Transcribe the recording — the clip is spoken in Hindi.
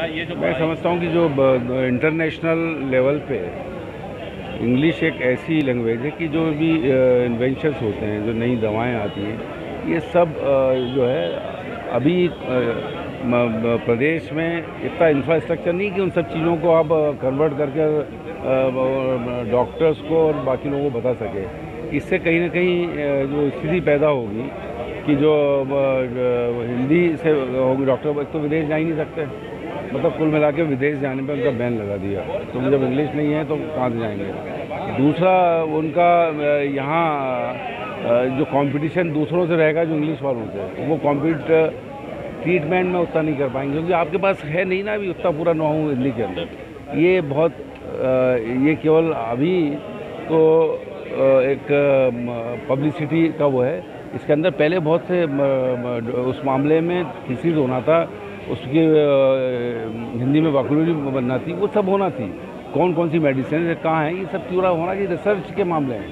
क्या ये जो मैं समझता हूँ कि जो इंटरनेशनल लेवल पे इंग्लिश एक ऐसी लैंग्वेज है कि जो भी इन्वेंशंस होते हैं, जो नई दवाएँ आती हैं, ये सब जो है, अभी प्रदेश में इतना इंफ्रास्ट्रक्चर नहीं कि उन सब चीज़ों को आप कन्वर्ट करके डॉक्टर्स को और बाकी लोगों को बता सके। इससे कहीं ना कहीं जो स्थिति पैदा होगी कि जो हिंदी से होगी डॉक्टर तो विदेश जा ही नहीं सकते। मतलब कुल मिला के विदेश जाने पर उनका बैन लगा दिया। तो जब इंग्लिश नहीं है तो कहाँ से जाएँगे? दूसरा, उनका यहाँ जो कंपटीशन दूसरों से रहेगा, जो इंग्लिश वालों से, वो कॉम्पिट ट्रीटमेंट में उतना नहीं कर पाएँगे, क्योंकि आपके पास है नहीं ना अभी, उतना पूरा नुआ दिल्ली के अंदर। ये बहुत ये केवल अभी तो एक पब्लिसिटी का वो है। इसके अंदर पहले बहुत से उस मामले में किसी होना था उसकी हिंदी में वॉकुलरी बनना थी वो सब होना थी। कौन कौन सी मेडिसिन कहाँ हैं, ये सब पूरा होना, ये रिसर्च के मामले हैं।